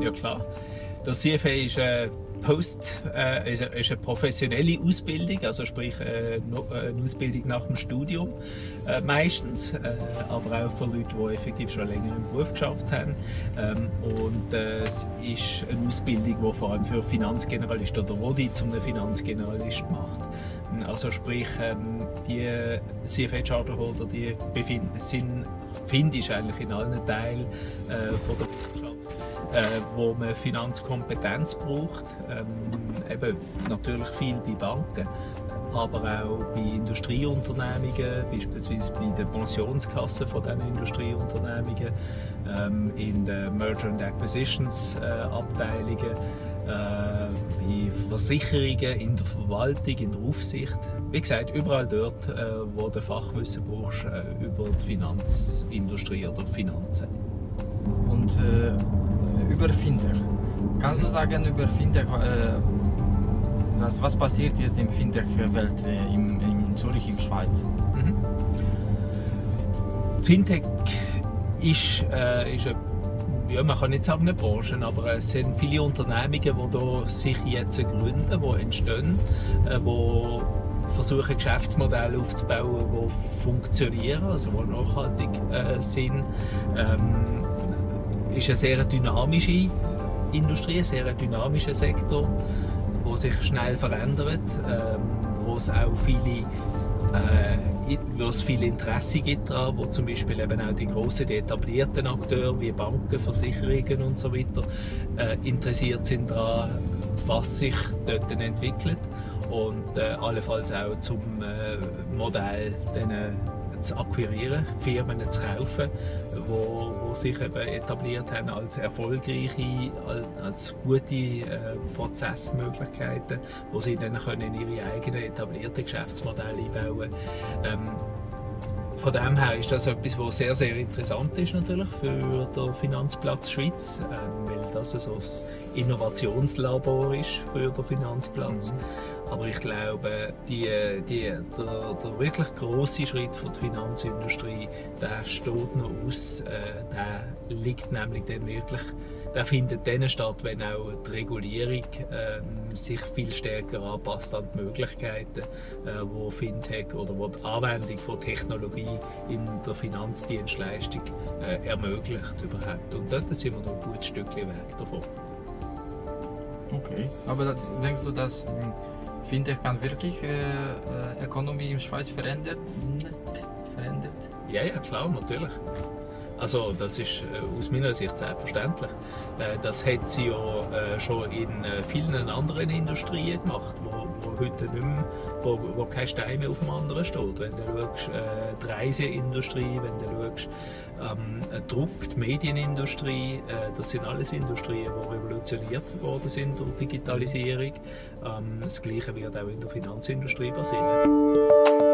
Ja klar. Das CFA ist eine, Post, äh, ist eine professionelle Ausbildung, also sprich äh, eine Ausbildung nach dem Studium äh, meistens, äh, aber auch für Leute, die effektiv schon länger im Beruf geschafft haben. Ähm, und äh, es ist eine Ausbildung, die vor allem für Finanzgeneralisten oder wo die zum Finanzgeneralist macht. Also sprich, ähm, die CFA Charterholder, die befinden, sind, finde ich eigentlich in allen Teilen äh, von der Wirtschaft äh, wo man Finanzkompetenz braucht. Ähm, eben natürlich viel bei Banken, aber auch bei Industrieunternehmungen, beispielsweise bei den Pensionskassen von diesen Industrieunternehmungen, ähm, in den Merger and Acquisitions äh, Abteilungen, äh, bei Versicherungen, in der Verwaltung, in der Aufsicht. Wie gesagt, überall dort, äh, wo du Fachwissen brauchst äh, über die Finanzindustrie oder Finanzen. Und äh, über Fintech. Kannst du sagen über Fintech, äh, was, was passiert jetzt in Fintech-Welt äh, in, in Zürich, in Schweiz? Mhm. Fintech ist, äh, ist eine, ja, man kann nicht sagen eine Branche, aber es sind viele Unternehmungen, die sich jetzt gründen, die entstehen, äh, die versuchen Geschäftsmodelle aufzubauen, die funktionieren, also die nachhaltig äh, sind. Ähm, ist eine sehr dynamische Industrie, ein sehr dynamischer Sektor, der sich schnell verändert, ähm, wo es auch viele äh, wo viel Interesse gibt daran, wo zum Beispiel eben auch die großen, die etablierten Akteure wie Banken, Versicherungen und so weiter äh, interessiert sind daran, was sich dort entwickelt. Und äh, allenfalls auch zum äh, Modell denen zu akquirieren, Firmen zu kaufen, wo, wo sich eben etabliert haben als erfolgreiche, als, gute äh, Prozessmöglichkeiten, wo sie dann können ihre eigenen etablierten Geschäftsmodelle einbauen ähm, von dem her ist das etwas, was sehr, sehr interessant ist natürlich für den Finanzplatz Schweiz, ähm, weil das so ein Innovationslabor ist für den Finanzplatz. Mhm. Aber ich glaube, die, die, der, der wirklich große Schritt für die Finanzindustrie, der steht noch aus. Äh, der liegt nämlich dann wirklich, der findet dann statt, wenn auch die Regulierung äh, sich viel stärker anpasst an die Möglichkeiten, äh, wo Fintech oder wo die Anwendung von Technologie in der Finanzdienstleistung äh, ermöglicht überhaupt. Und dort sind wir noch ein gutes Stückchen weg davon. Okay, aber denkst du, dass hm, Fintech kann wirklich äh, äh, Ökonomie in Schweiz verändern? verändert? Ja, ja, klar, natürlich. Also das ist äh, aus meiner Sicht selbstverständlich. Äh, das hat sie ja äh, schon in vielen anderen Industrien gemacht, wo, wo heute nicht mehr, wo, wo kein Stein mehr auf dem anderen steht. Wenn du schaust, die Reiseindustrie, wenn du schaust, ähm, Druck, die Medienindustrie, das sind alles Industrien, die revolutioniert worden sind durch Digitalisierung. Ähm, das Gleiche wird auch in der Finanzindustrie passieren.